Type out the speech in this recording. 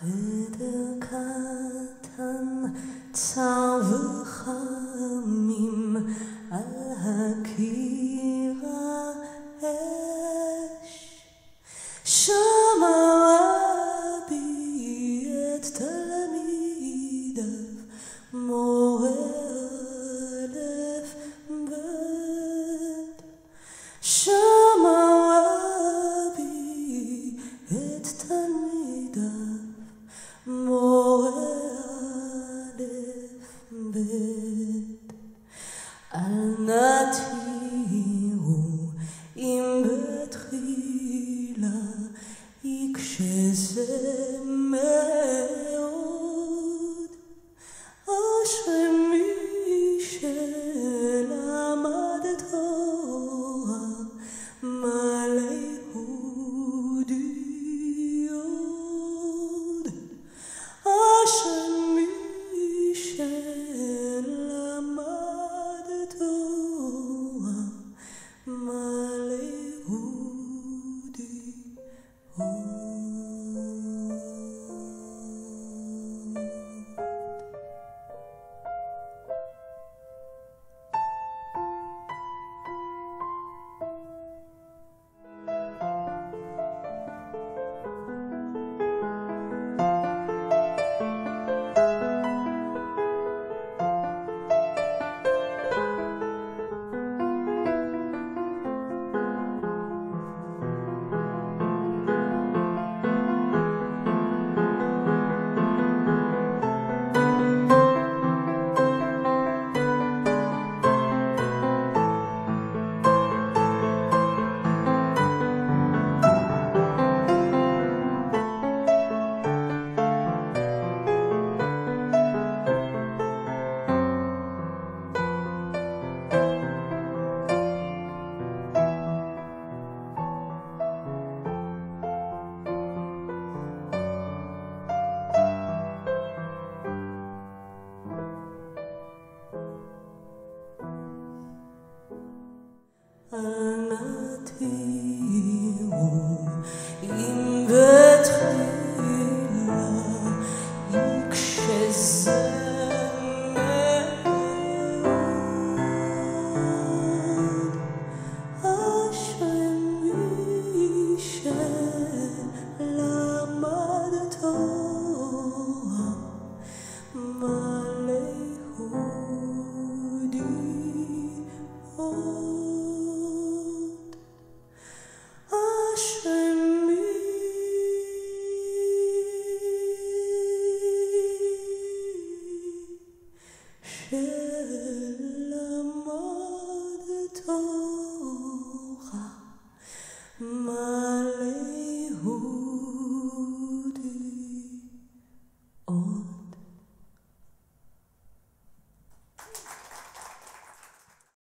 חדר קטן צר וחמים על הקיר האש Is? could.